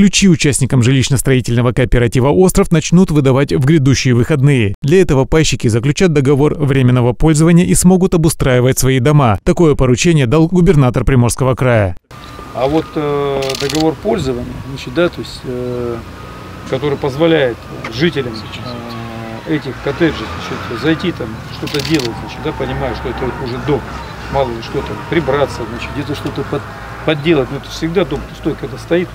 Ключи участникам жилищно-строительного кооператива «Остров» начнут выдавать в грядущие выходные. Для этого пайщики заключат договор временного пользования и смогут обустраивать свои дома. Такое поручение дал губернатор Приморского края. А вот э, договор пользования, значит, да, то есть, э, который позволяет жителям э, этих коттеджей значит, зайти там, что-то делать, значит, да, понимая, что это уже дом, мало ли что то прибраться, значит, где-то что-то под, подделать. Но это всегда дом пустой, когда стоит,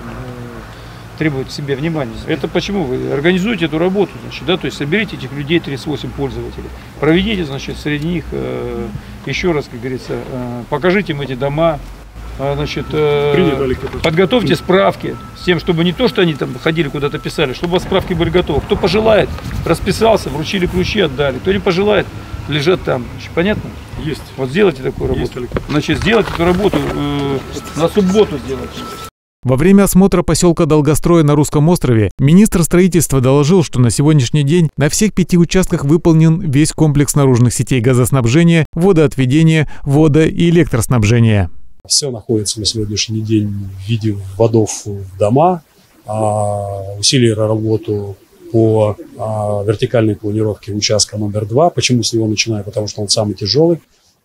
э, требует себе внимания. Это почему вы организуете эту работу, значит, да, то есть соберите этих людей, 38 пользователей, проведите, значит, среди них, э, еще раз, как говорится, э, покажите им эти дома, а, значит, э, подготовьте справки с тем, чтобы не то, что они там ходили куда-то писали, чтобы справки были готовы. Кто пожелает, расписался, вручили ключи, отдали. Кто не пожелает, лежат там. Понятно? Есть. Вот сделайте такую работу. Есть, Значит, сделайте эту работу э, на субботу сделайте. Во время осмотра поселка Долгостроя на Русском острове министр строительства доложил, что на сегодняшний день на всех пяти участках выполнен весь комплекс наружных сетей газоснабжения, водоотведения, водо- и электроснабжения. Все находится на сегодняшний день в виде водов в дома, а, усилили работу по а, вертикальной планировке участка номер два. Почему с него начинаю? Потому что он самый тяжелый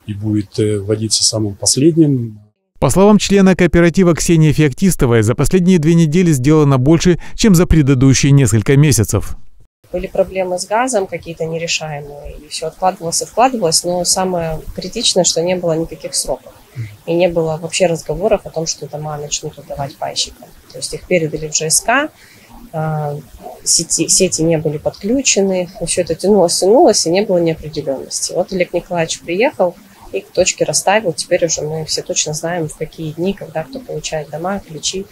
и будет э, вводиться самым последним. По словам члена кооператива Ксении Феоктистовой, за последние две недели сделано больше, чем за предыдущие несколько месяцев. Были проблемы с газом какие-то нерешаемые, и все откладывалось, откладывалось, но самое критичное, что не было никаких сроков. И не было вообще разговоров о том, что дома начнут отдавать пайщикам. То есть их передали в ЖСК, а, сети, сети не были подключены, все это тянулось, тянулось, и не было неопределенности. Вот Олег Николаевич приехал и к точке расставил. Теперь уже мы все точно знаем, в какие дни, когда кто получает дома, ключи.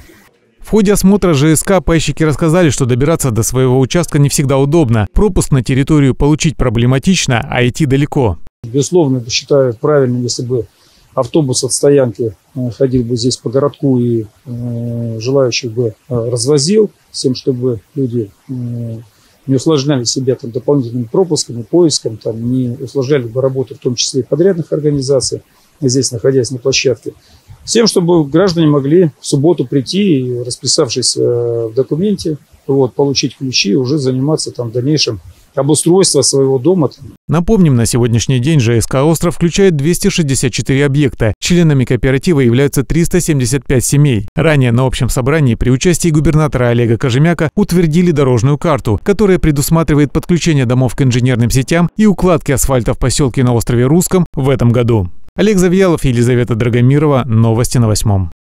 В ходе осмотра ЖСК пайщики рассказали, что добираться до своего участка не всегда удобно. Пропуск на территорию получить проблематично, а идти далеко. Безусловно, считаю правильным, если бы автобус от стоянки э, ходил бы здесь по городку и э, желающих бы э, развозил, с тем, чтобы люди не усложняли себя там, дополнительными пропусками, поиском, там, не усложняли бы работу, в том числе и подрядных организаций, здесь находясь на площадке. С тем, чтобы граждане могли в субботу прийти расписавшись э, в документе, вот, получить ключи и уже заниматься там дальнейшим обустройства своего дома. Напомним, на сегодняшний день ЖСК «Остров» включает 264 объекта. Членами кооператива являются 375 семей. Ранее на общем собрании при участии губернатора Олега Кожемяка утвердили дорожную карту, которая предусматривает подключение домов к инженерным сетям и укладки асфальта в поселке на острове Русском в этом году. Олег Завьялов, Елизавета Драгомирова. Новости на восьмом.